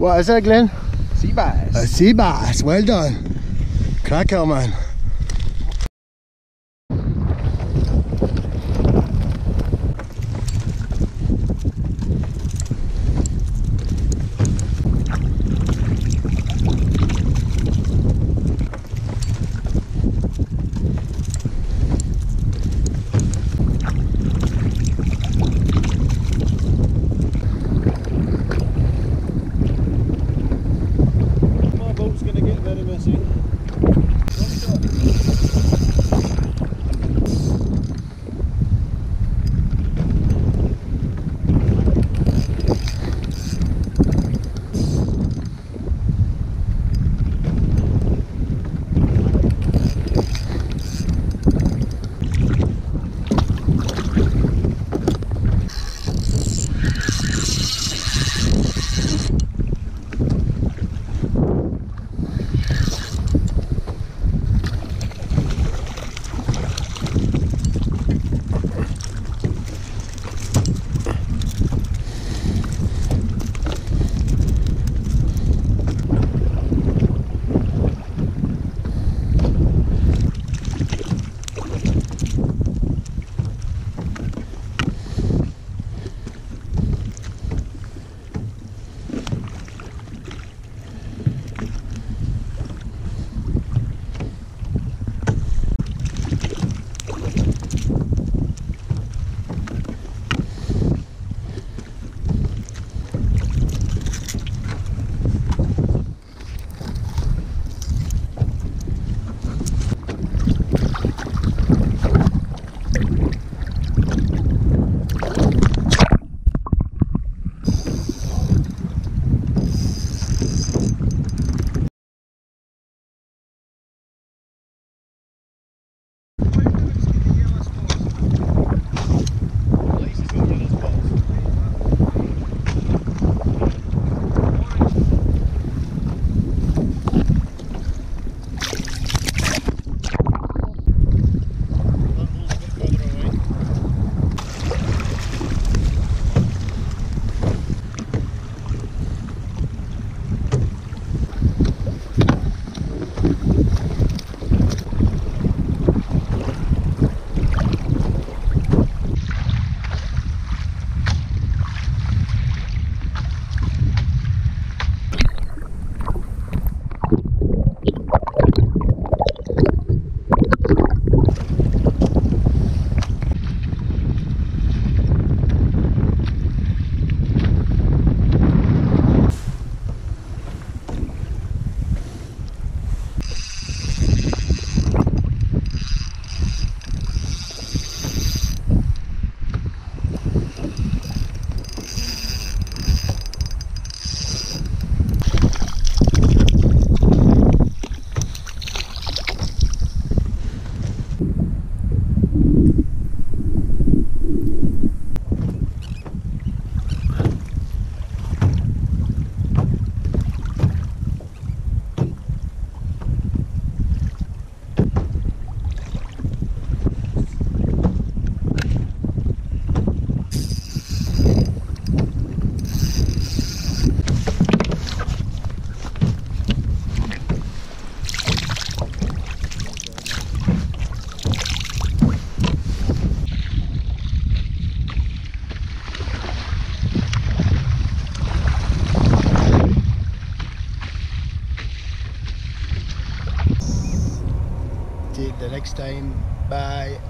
What is that, Glenn? Sea bass. A sea bass. Well done. Cracker, man. Next time. Bye.